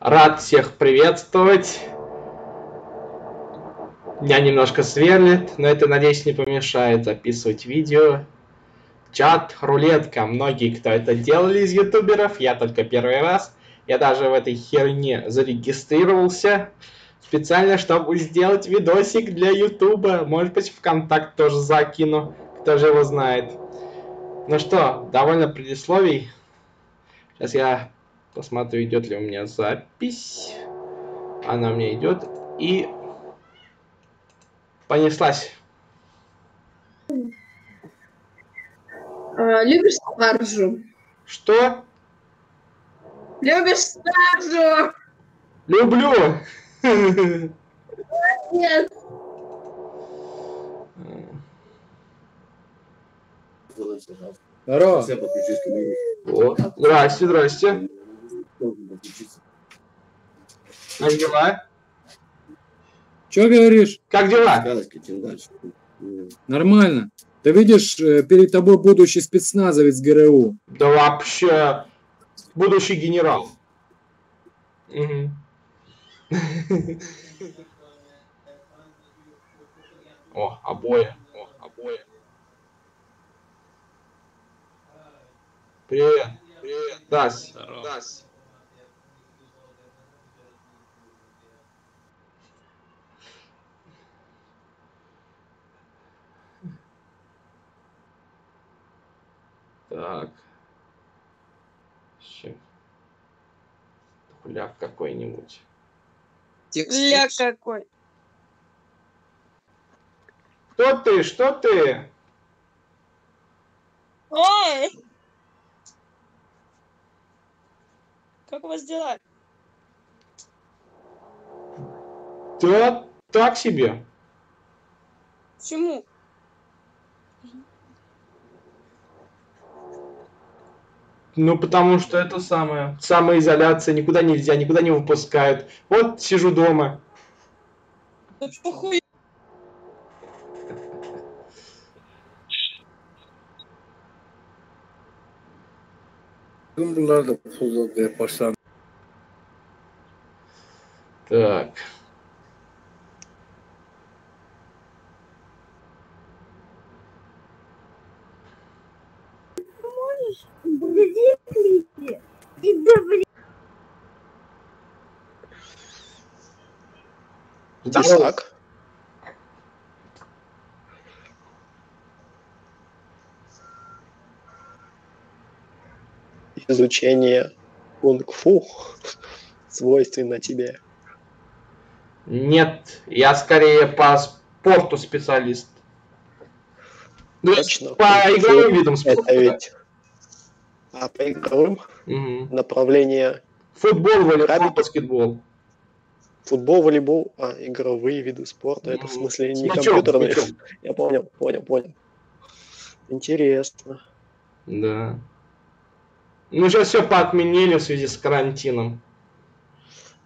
Рад всех приветствовать. Меня немножко сверлит, но это, надеюсь, не помешает записывать видео. Чат, рулетка. Многие, кто это делали из ютуберов, я только первый раз. Я даже в этой херне зарегистрировался специально, чтобы сделать видосик для ютуба. Может быть, ВКонтакт тоже закину, кто же его знает. Ну что, довольно предисловий. Сейчас я посмотрю, идет ли у меня запись. Она у меня идет. И понеслась. А, любишь спаржу? Что? Любишь спаржу? Люблю. Нет. Здорово. О, здрасте, здрасте. Как дела? Че говоришь? Как дела? Нормально. Ты видишь, э, перед тобой будущий спецназовец ГРУ. Да вообще, будущий генерал. О, обои. О, обои. Привет. Привет. Дась. Дась. Так. Сейчас. Хуляк какой-нибудь. Ля какой. Кто ты? Что ты? Ой! Как у вас дела? Да, так себе. Почему? Ну, потому что это самое. Самоизоляция, никуда нельзя, никуда не выпускают. Вот сижу дома. Да что хуй? Tüm bunlar da tuzla başlandı. Так. Здорово. Исаак. Изучение кунг-фу свойственно тебе. Нет, я скорее по спорту специалист. Ну, Точно. по игровым видам спорта. Это ведь... А по игровым Мгм. направление Футбол, волейбол, баскетбол. футбол, волейбол, а, игровые виды спорта, это в смысле не мячом, компьютерные. мячом. Я понял, понял, понял. Интересно. Да. Ну, сейчас все поотменили в связи с карантином.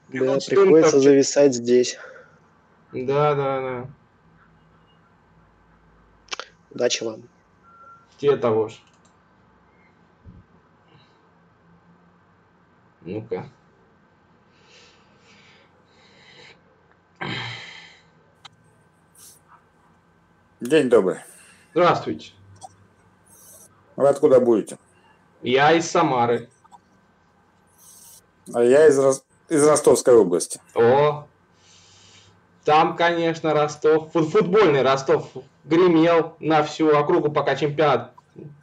Да, Минут приходится столько. зависать здесь. Да, да, да. Удачи вам. Те того ж. Ну-ка. День добрый. Здравствуйте. Вы откуда будете? Я из Самары. А я из, Рос- из Ростовской области. О, там, конечно, Ростов, фут- футбольный Ростов гремел на всю округу, пока чемпионат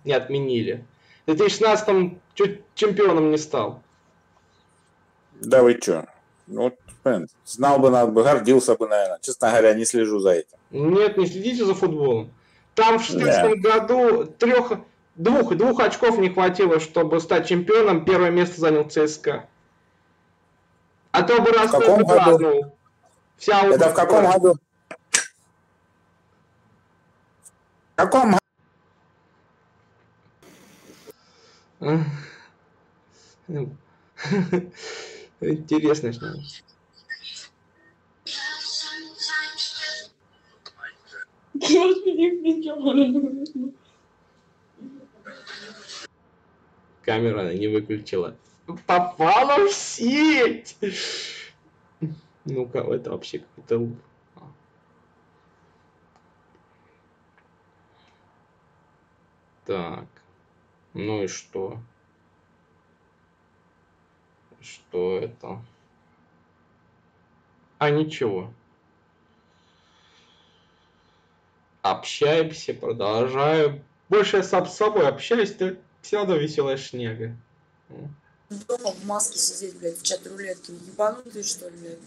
не отменили. В 2016-м чуть чемпионом не стал. Да вы чё? Ну, вот, блин, знал бы, надо бы, гордился бы, наверное. Честно говоря, не слежу за этим. Нет, не следите за футболом. Там в 2016 году трех, двух, двух очков не хватило, чтобы стать чемпионом. Первое место занял ЦСКА. А то бы Ростов каком бы году? Вся Это в каком году? В каком году? Интересно, что. Камера не выключила. Попала в сеть! Ну-ка, это вообще какой-то... Так. Ну и что? Что это? А ничего. Общаемся, продолжаем. Больше я сам с собой общаюсь, ты все равно веселая шнега. Дома в маске сидеть, блядь, в чат рулетки. Ебанутый, что ли, блядь?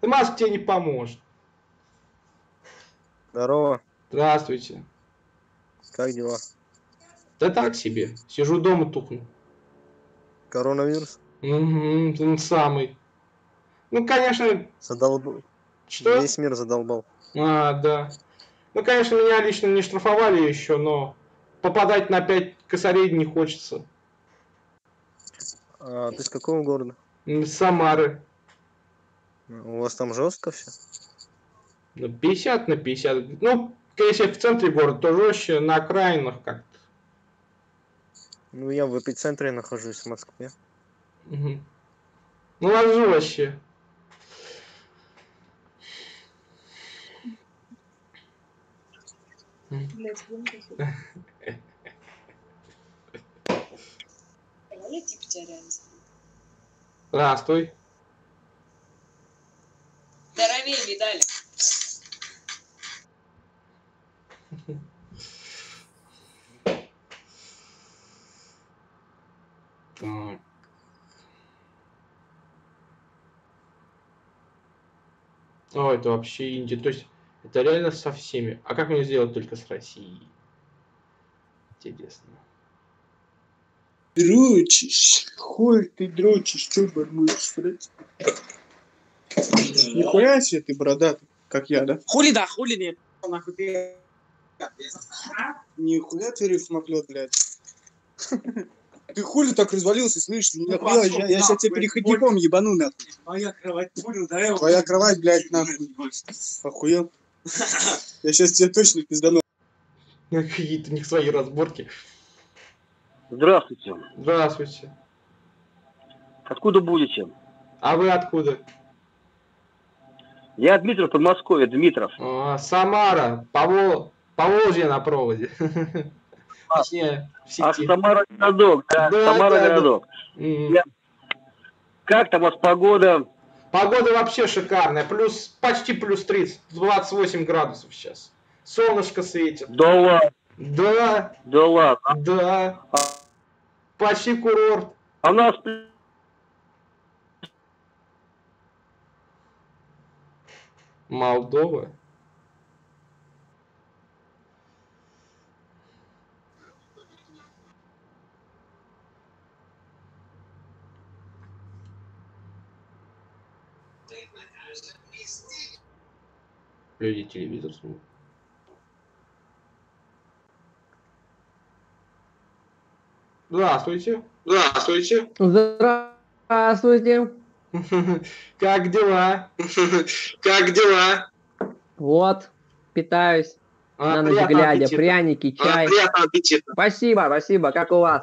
Ты маск тебе не поможет. Здорово, Здравствуйте. как дела? Да так себе. Сижу дома тухну. Коронавирус? Угу, он самый. Ну, конечно, Задолбал. что? Весь мир задолбал. А, да. Ну, конечно, меня лично не штрафовали еще, но попадать на 5 косарей не хочется. А ты с какого города? Самары. У вас там жестко все? Ну, 50 на 50. Ну, если в центре города, то жестче, на окраинах как-то. Ну, я в эпицентре нахожусь в Москве. Мгм. Ну, у вас жестче. Здравствуй. Здоровее, Виталик. Так. О, это вообще Индия. То есть это реально со всеми. А как мне сделать только с Россией? Интересно. Дрочишь. Хуй ты дрочишь, что бормочешь, блядь? Нихуя себе ты бородатый, как я, да? Хули да, хули нет. Нахуй ты. Нихуя ты рифмоплет, блядь. Ты хули так развалился, слышишь? Нихуя, я, я сейчас тебя переходником ебану, нахуй. Моя кровать, понял, да? я- Твоя кровать, блядь, нахуй. Охуел? Я сейчас тебе точно пиздану. Какие-то не свои разборки. Здравствуйте. Здравствуйте. Откуда будете? А вы откуда? Я Дмитров, Подмосковье, Дмитров. А, Самара, Повол... Поволжье на проводе. Точнее, в Ах, сети. Самара городок, да, Да, Самара да, да. городок. М. Я- Как там у вас погода? Погода вообще шикарная. Плюс, почти плюс 30. 28 градусов сейчас. Солнышко светит. Да ладно, Да, да ладно. да. Почти курорт. А у нас Молдова. Люди телевизор смотрят. Здравствуйте. Здравствуйте. Здравствуйте. Как дела? Как дела? Вот, питаюсь. А, на ночь глядя. аппетита. Пряники, А, чай. Приятного аппетита. Спасибо, спасибо. Как у вас?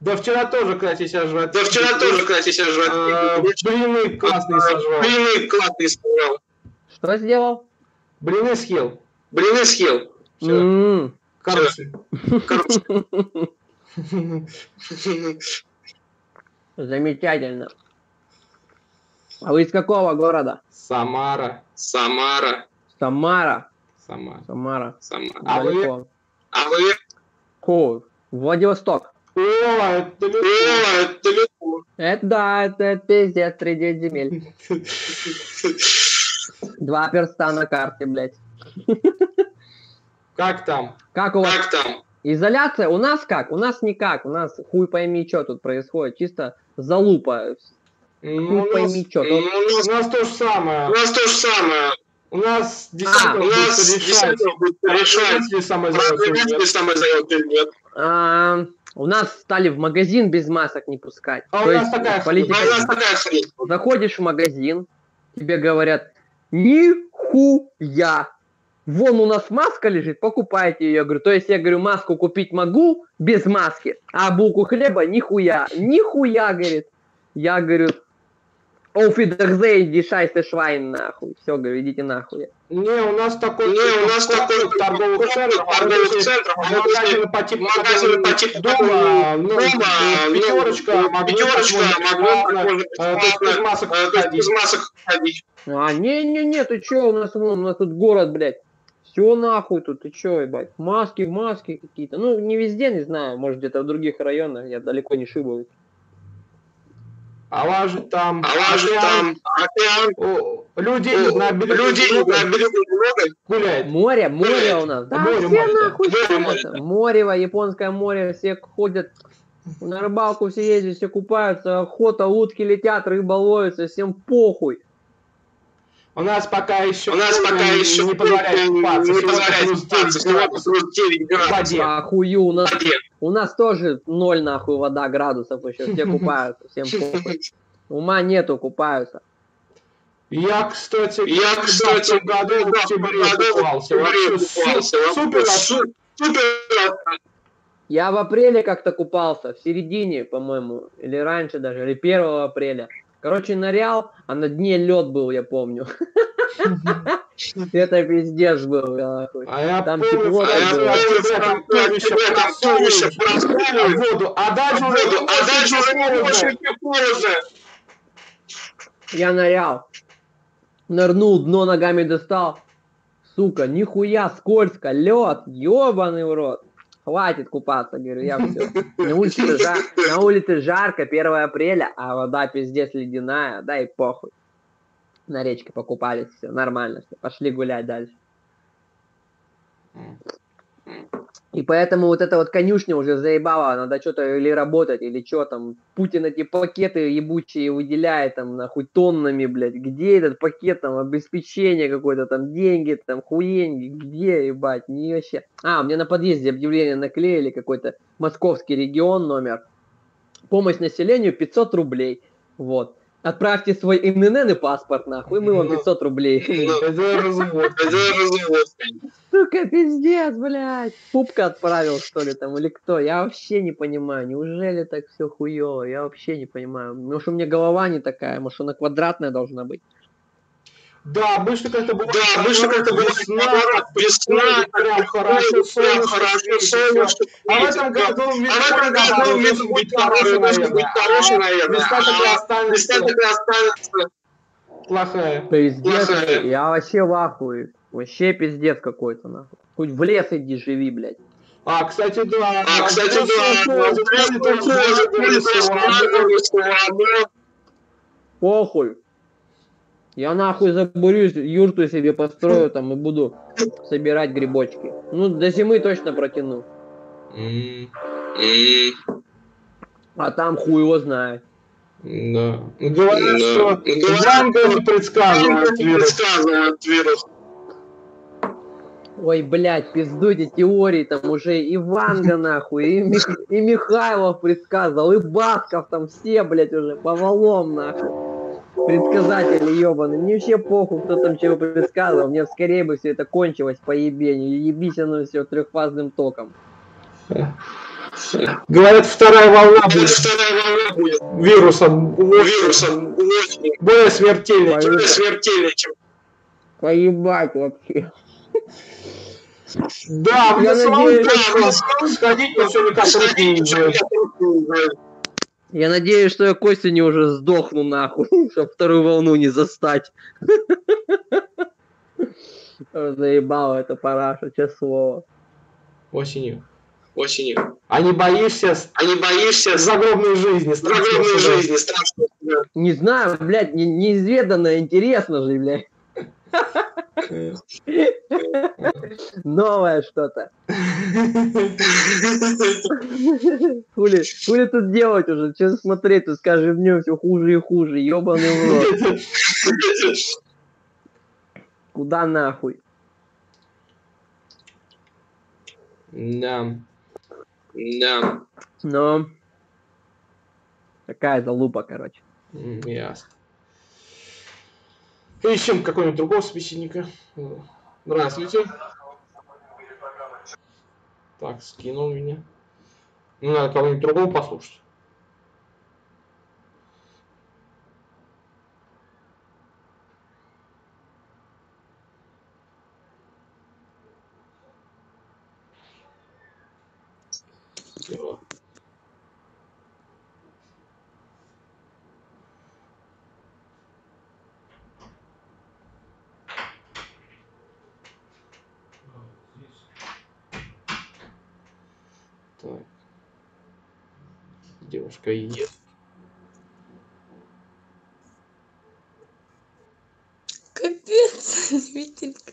Да вчера тоже, кстати, себя жрать. Да вчера тоже, кстати, себя жрать. А, Блины классные сожрал. Блины классные сожрал. Что сделал? Блины съел. Блины съел. М. Короче. Замечательно. А вы из какого города? Самара. Самара. Самара. Самара. Самара. Самара. А вы? Далеко. А вы? Ко? Владивосток. О, это легко. О, это легко. Это да, это, это пиздец, 3 земель. Два перста на карте, блядь. Как там? Как у вас? Как там? Изоляция у нас как? У нас никак. У нас хуй пойми, что тут происходит. Чисто залупа. Ну, Хуй у нас, пойми, что. Ну, у нас, у нас то же самое. у нас то же самое. У нас А, десятого У нас будет решать, десятого будет решать, разрешать ли самозаявку или разрешать ли нет. самозаявку или нет. А, у нас стали в магазин без масок не пускать. А у То нас есть такая А политика... хрень. Заходишь в магазин, тебе говорят, нихуя Вон у нас маска лежит, покупайте ее. Я говорю, то есть я говорю, маску купить могу без маски, а булку хлеба нихуя. Нихуя, говорит. Я говорю, Офидерзей, дешайся швайн, нахуй. Все, говорю, идите нахуй. Не, у нас такой... Не, у нас такой торговых центров, торговых а центров, а магазины по типу магазины по типу дома, ну, дома, ну, пятерочка, магнит, пятерочка, магнит, э, то есть масок э, то есть ходить. без масок ходить. А, не-не-не, ты чё, у нас, вон, у нас тут город, блядь. Все нахуй тут, ты чё, ебать. Маски, маски какие-то. Ну, не везде, не знаю, может где-то в других районах, я далеко не шибаю. А вас же там... А вас же там океан, о, на берегу людей много на берегу много. гуляет. Море, море у нас. Да, Море, все нахуй. Море, море, японское море, все ходят на рыбалку, все ездят, все купаются, охота, утки летят, рыба ловится, всем похуй. У нас пока еще... У нас пока еще не позволяет купаться. не позволяет 9 сегодня градусов плюс 9 в градусов. воде. А хую, у нас, воде. у нас тоже ноль нахуй вода градусов еще, все купаются, всем похуй. Ума нету, купаются. Я, кстати, Я, кстати, 20 году в октябре году купался. в октябре купался. су- супер. Су- Супер. Я в апреле как-то купался, в середине, по-моему, или раньше даже, или 1 апреля. Короче, нырял, а на дне лед был, я помню. Это пиздец был. А Там тепло было. а дальше уже Воду, а дальше уже больше больше уже. Я нырял. Нырнул, дно ногами достал. Сука, нихуя скользко, лед, ебаный в рот. Хватит купаться, говорю, я все. На улице, жар, на улице жарко, 1 апреля, а вода пиздец ледяная, да и похуй. На речке покупались, все нормально, все. Пошли гулять дальше. И поэтому вот эта вот конюшня уже заебала, надо что-то или работать, или что там. Путин эти пакеты ебучие выделяет там нахуй тоннами, блядь. Где этот пакет там, обеспечение какое-то там, деньги там, хуень, где, ебать, не вообще. А, меня на подъезде объявление наклеили, какой-то московский регион номер. Помощь населению 500 рублей. Вот. Отправьте свой ИНН и паспорт, нахуй, мы вам 500 рублей. Это развод. Это развод. Сука, пиздец, блядь. Пупка отправил, что ли, там, или кто? Я вообще не понимаю. Неужели так все хуево? Я вообще не понимаю. Может, у меня голова не такая, может, она квадратная должна быть. Да, обычно как-то бывает. Да, обычно как-то бывает весна, весна, прям хорошо, прям солнышко хорошо, солнышко всё. А в этом году А в этом году быть будет хороший, должен быть хороший, наверное. Места так и А останутся места так и останутся. плохая. Пиздец, Плохая. я вообще в ахуе. Вообще пиздец какой-то, нахуй. Хоть в лес иди, живи, блядь. А, кстати, да. А, кстати, ну, да, будет. Похуй. Я нахуй забурюсь, юрту себе построю там и буду собирать грибочки. Ну, до зимы точно протяну. М, А там хуй его знает. Да. Ну, Говорят, Да. что Ванга не предсказывает вирус. Предсказывает вирус. Ой, блядь, пиздуйте теории, там уже и Ванга нахуй, и, Мих- и Михайлов предсказывал, и Басков там все, блядь, уже по валом нахуй. Предсказатели ебаные. Мне вообще похуй, кто там чего предсказывал. Мне скорее бы все это кончилось по ебению. Ебись оно все трехфазным током. Говорят, вторая волна Будет вторая волна будет вирусом вирусом более смертельной. более смертельной, чем Поебать вообще. Да, в Я надеюсь, точно сходить, но все никак руки не. Я надеюсь, что я к осени уже сдохну нахуй, чтобы вторую волну не застать. Заебало это параша, честное слово. Осенью. осенью. А не боишься А не боишься загробной жизни? загробной жизни, страшно. Не знаю, блядь, не- неизведанно, интересно же, блядь. Новое что-то. Хули, хули тут делать уже? Что смотреть, тут с каждым днем все хуже и хуже, ебаный в рот. Куда нахуй? Да. Да. Но... Такая залупа, короче. Ясно. Ищем какого-нибудь другого собеседника. Здравствуйте. Так, скинул меня. Ну, надо кого-нибудь другого послушать. Всё. Так. Девушка ест. Капец, Витенька.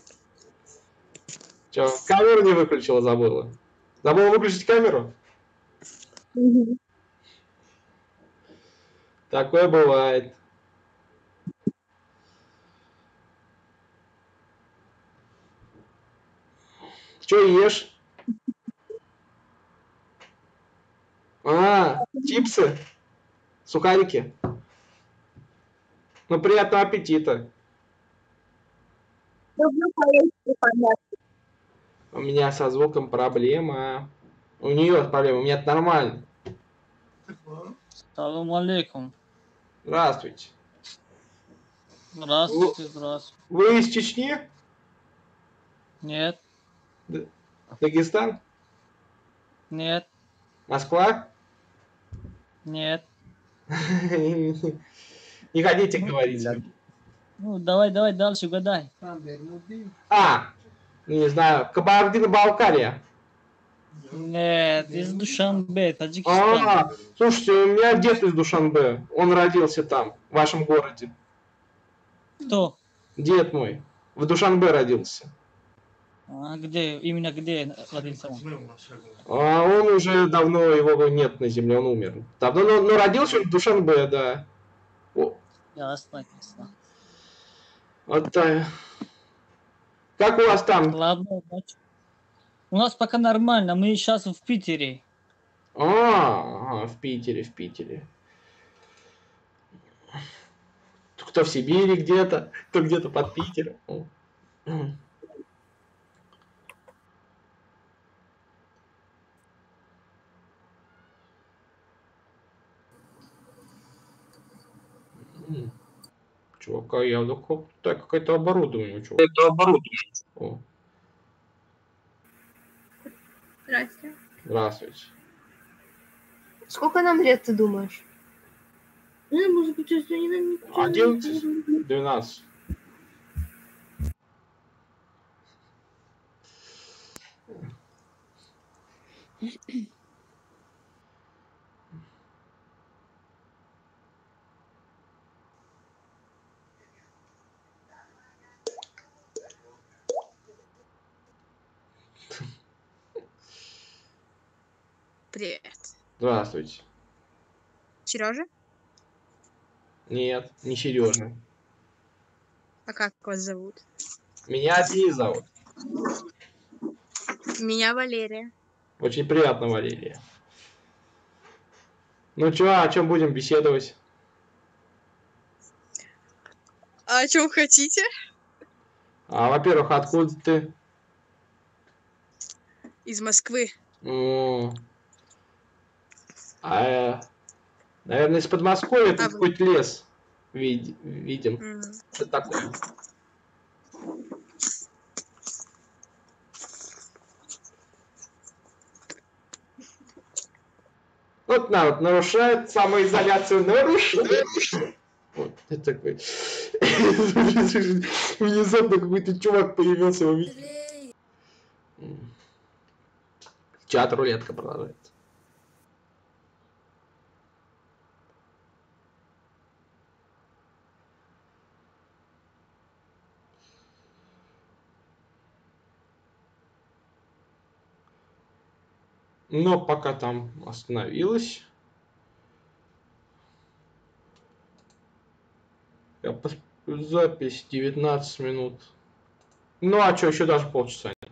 Че, камеру не выключила, забыла? Забыла выключить камеру? Такое бывает. Че ешь? А, чипсы? Сухарики? Ну, приятного аппетита. У меня со звуком проблема. У нее проблема, у меня нормально. Салам алейкум. Здравствуйте. Здравствуйте, здравствуйте. Вы из Чечни? Нет, Д- Дагестан? нет, Москва? Нет. Не хотите говорить? Ну, давай, давай дальше угадай. А, ну, не знаю, Кабардино-Балкария. Нет, из Душанбе, Таджикистан. А, слушайте, у меня дед из Душанбе. Он родился там, в вашем городе. Кто? Дед мой. В Душанбе родился. А где, именно где родился он? А он уже давно его нет на земле, он умер. Давно, но, но родился он в Душанбе, да. О, Ясно, ясно. вот так. Как у вас там? Ладно, удачи. У нас пока нормально, мы сейчас в Питере. А, ага, в Питере, в Питере. Кто в Сибири где-то, кто где-то под Питером. Чувака явно какое-то какое-то оборудование у чувака. Это оборудование. О, Здрасте. здравствуйте. Сколько нам лет, ты думаешь? Ну, может быть, если не на- 11? 12. Привет. Здравствуйте. Сережа? Нет, не Сережа. А как вас зовут? Меня Денис зовут. Меня Валерия. Очень приятно, Валерия. Ну чё, о чем будем беседовать? А о чем хотите? А, во-первых, откуда ты? Из Москвы. М, А, э, наверное, из Подмосковья А тут какой-то лес вид- видим. М. Что такое? Вот народ нарушает самоизоляцию, нарушает. Вот, это такой. Внезапно какой-то чувак появился. Чат рулетка продолжается. Но пока там остановилась. Я Запись 19 минут. Ну а что, еще даже полчаса нет.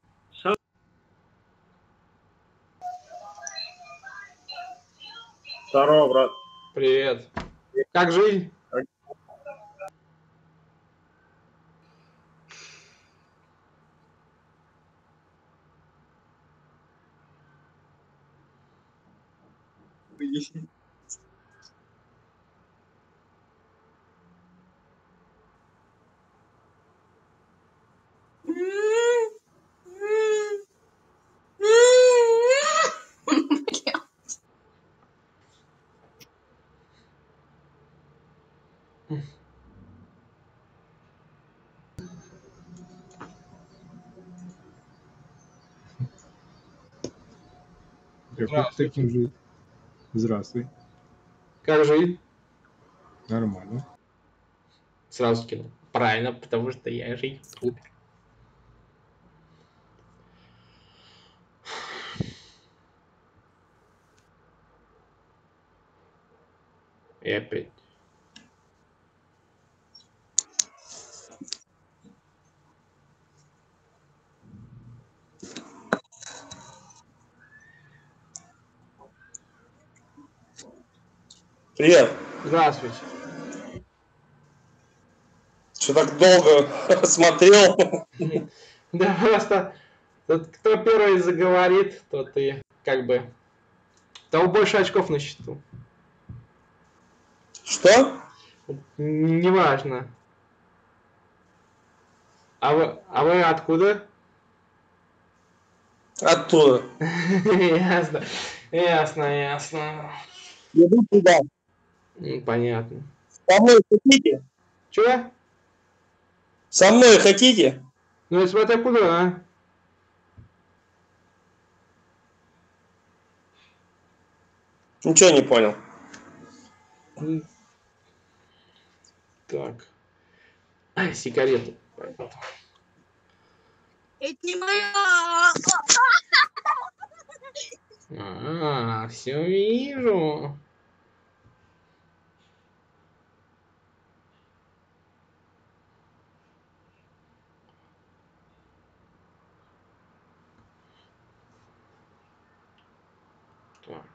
Здорово, брат. Привет. Как жизнь? Какой ты таким же? Здравствуй. Как жизнь? Нормально. Сразу скинул. Правильно, потому что я же ютубер. И опять. Привет. Здравствуйте. Что так долго смотрел? Да, просто тут кто первый заговорит, тот и как бы... Того больше очков на счету. Что? Неважно. А вы, а вы откуда? Оттуда. Ясно. Ясно, ясно. Иду туда. Понятно. Со мной хотите? Чего? Со мной хотите? Ну, если вы откуда, а? Ничего не понял. Так. Ай, сигарету. Это не моя. А, все вижу. Так.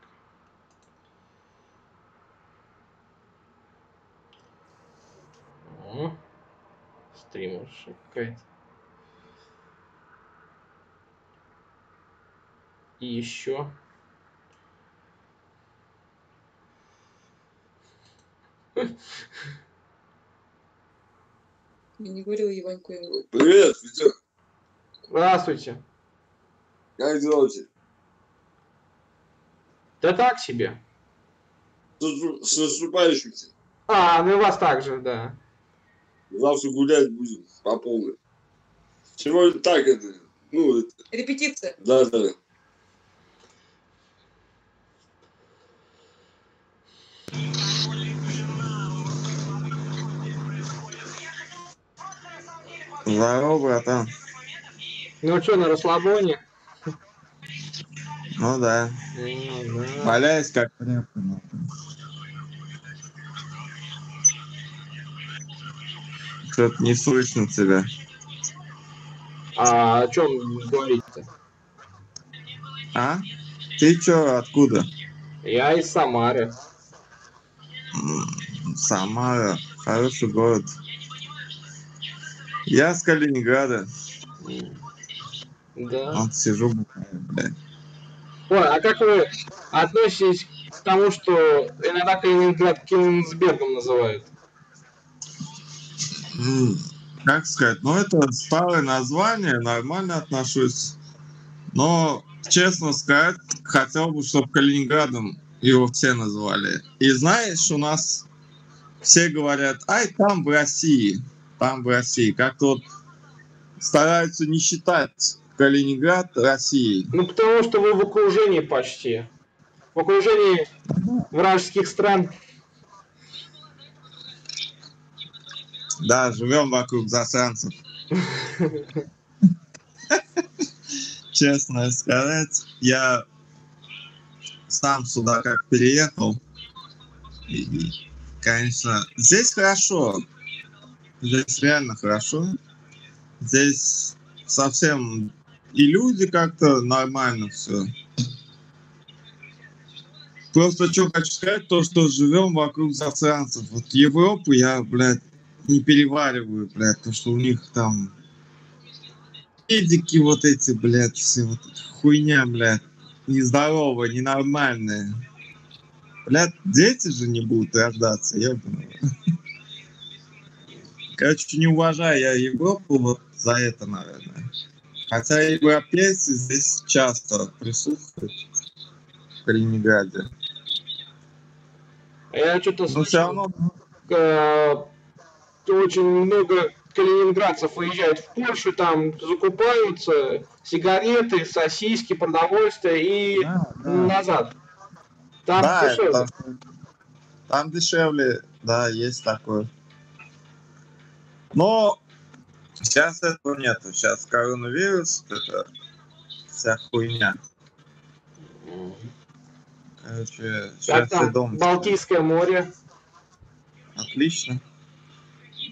О, стримерша какая-то. И еще. Я не говорила Иваньку. Привет, Витек. Здравствуйте. Как дела у тебя? Да так себе. С наступ- С наступающим. А, ну и вас также, да. Завтра гулять будем по полной. Сегодня так это, ну, это, Репетиция. да, да. Здорово, братан. Ну что, на расслабоне? Ну да. Да. Валяюсь как. Что-то не слышно тебя. А о чем говорите-то? А? Ты чё, откуда? Я из Самары. Самара. Хороший город. Я с Калининграда. Да. Вот сижу, блядь. Ой, а как вы относитесь к тому, что иногда Калининград Кенигсбергом называют? Как сказать, ну это старое название, нормально отношусь. Но, честно сказать, хотел бы, чтобы Калининградом его все называли. И знаешь, у нас все говорят, ай, там в России, там в России. Как-то вот стараются не считать Калининград Россией. Ну, потому что вы в окружении почти. в окружении вражеских стран. Да, живем вокруг засранцев. Честно сказать, я сам сюда как переехал. И, конечно, здесь хорошо. Здесь реально хорошо. Здесь совсем и люди как-то нормально все. Просто что хочу сказать, то, что живем вокруг засранцев. Вот Европу я, блядь, не перевариваю, блядь, то, что у них там медики вот эти, блядь, все вот хуйня, блядь, нездоровая, ненормальная. Блядь, дети же не будут рождаться, я. Короче, не уважаю я Европу вот за это, наверное. Хотя европейцы здесь часто присутствуют в Калининграде. Я что-то Но все равно э, очень много калининградцев уезжают в Польшу, там закупаются сигареты, сосиски, продовольствие и назад. Там да, дешевле. там, там дешевле, да, есть такое. Но сейчас этого нету. Сейчас коронавирус, это вся хуйня. Короче, Как сейчас все там дома. Балтийское море. Отлично.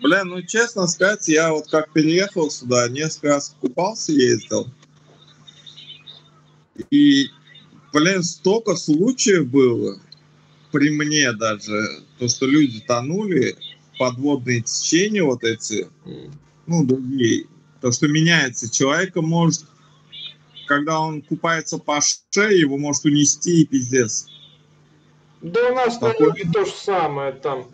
Бля, ну честно сказать, я вот как переехал сюда, несколько раз купался, ездил. И, блин, столько случаев было при мне даже, то, что люди тонули, подводные течения вот эти, ну, другие. То, что меняется. Человека может, когда он купается по шее, его может унести и пиздец. Да у нас на Такой- юге то же самое там.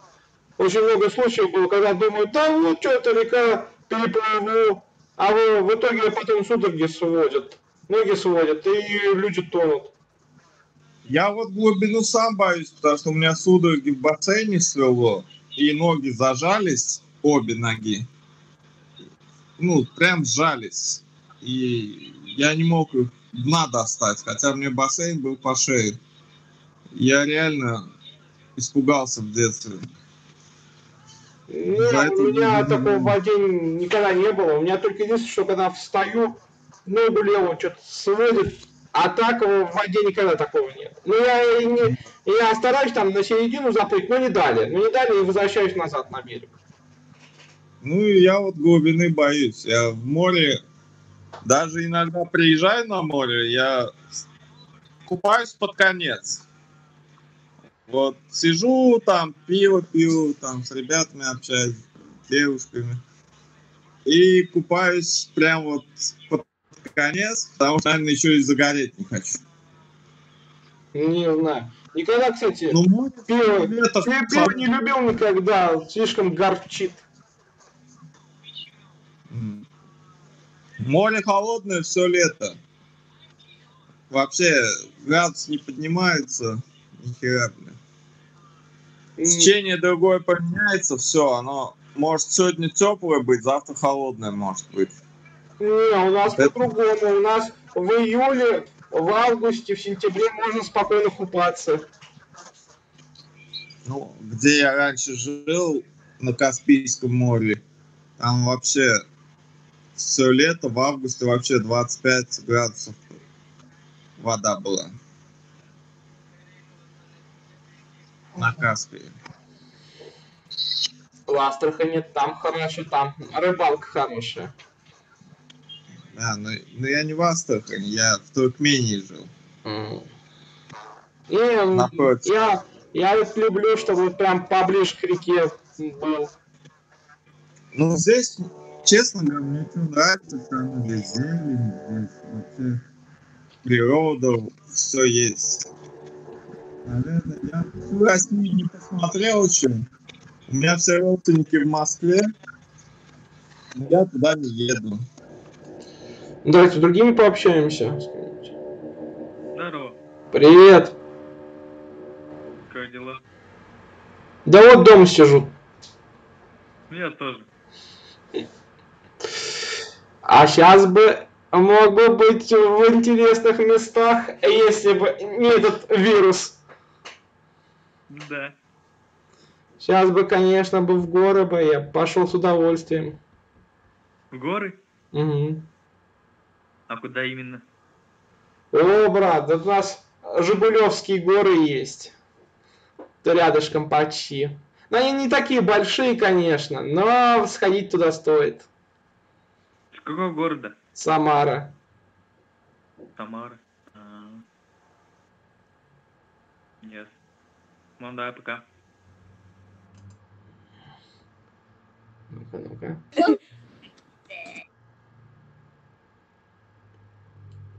Очень много случаев было, когда думают, да вот что это река, переплыву, а в, в итоге потом судороги сводят, ноги сводят, и люди тонут. Я вот глубину сам боюсь, потому что у меня судороги в бассейне свело, и ноги зажались, обе ноги. Ну, прям сжались. И я не мог их дна достать, хотя мне бассейн был по шее. Я реально испугался в детстве. Не, За это у меня не- такого в воде никогда не было. У меня только единственное, что когда встаю, ногу левую что-то сводит, а так в воде никогда такого нет. Ну, я, не, я стараюсь там на середину заплыть, но не дали. Ну, не дали и возвращаюсь назад на берег. Ну, и я вот глубины боюсь. Я в море, даже иногда приезжаю на море, я купаюсь под конец. Вот сижу там, пиво пью, там с ребятами общаюсь, с девушками. И купаюсь прям вот под конец, потому что, наверное, еще и загореть не хочу. Не знаю. Никогда, кстати, Ну, пиво, пиво, пиво не любил никогда, слишком горчит. Море холодное все лето. Вообще градус не поднимается, ни хера, блин. Течение другое поменяется, все, оно может сегодня теплое быть, завтра холодное может быть. Не, у нас по-другому. У нас в июле, в августе, в сентябре можно спокойно купаться. Ну, где я раньше жил, на Каспийском море, там вообще все лето, в августе вообще 25 градусов вода была. На Каспии. В Астрахани там хорошо, там рыбалка хорошая. Да, но, но я не в Астрахани, я в Туркмении жил. И м, Напротив. я, я люблю, чтобы прям поближе к реке был. Ну, здесь, честно говоря, мне что нравится, там здесь зелень, здесь вообще природа, все есть. Наверное, я всю Россию не посмотрел еще. У меня все родственники в Москве, но я туда не еду. Давайте с другими пообщаемся. Здорово. Привет. Как дела? Да вот дома сижу. Я тоже. А сейчас бы мог бы быть в интересных местах, если бы не этот вирус. Да. Сейчас бы, конечно, бы в горы бы я пошел с удовольствием. В горы? Мгм. А куда именно? О, брат, да у нас Жигулевские горы есть. То рядышком почти. Но они не такие большие, конечно, но сходить туда стоит. С какого города? Самара. Самара. А. Yes. Ну да, пока. Ну-ка, ну-ка.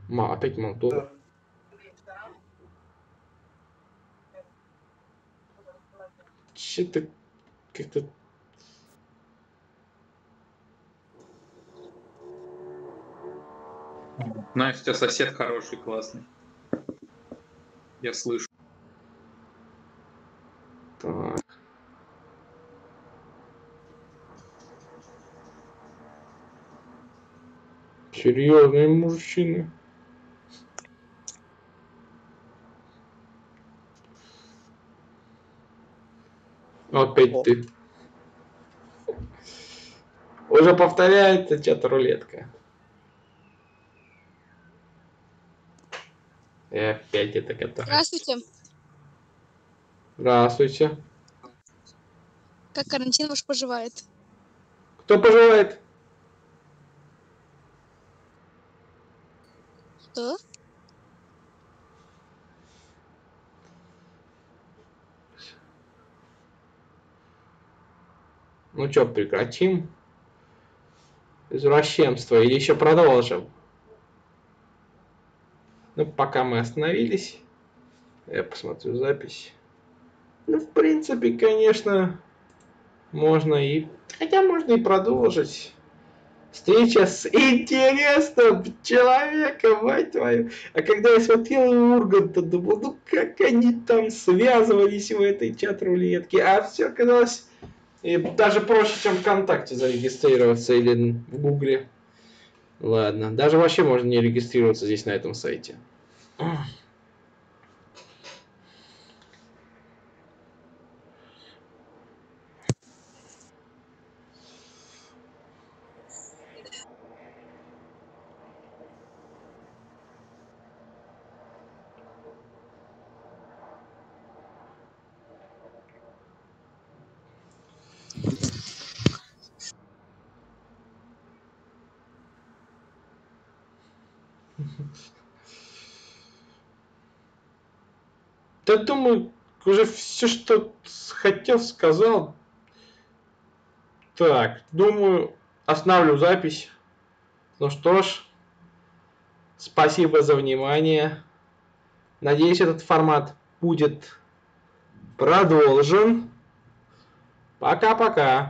Ма, опять Молдова. Че-то как-то... Знаешь, у сосед хороший, классный. Я слышу. Так. Серьезные мужчины. Опять ты. Уже повторяется чат рулетка. И опять это который. Здравствуйте. Здравствуйте. Как карантин ваш поживает? Кто пожелает? Что? Ну что, прекратим? Извращенство или еще продолжим? Ну, пока мы остановились, я посмотрю запись. Ну, в принципе, конечно, можно и... Хотя можно и продолжить. Встреча с интересным человеком, мать твою. А когда я смотрел Урганта, думал, ну как они там связывались в этой чат-рулетке. А все оказалось и даже проще, чем ВКонтакте зарегистрироваться или в Гугле. Ладно, даже вообще можно не регистрироваться здесь на этом сайте. Да думаю, уже все, что хотел, сказал. Так, думаю, остановлю запись. Ну что ж, спасибо за внимание. Надеюсь, этот формат будет продолжен. Пока-пока.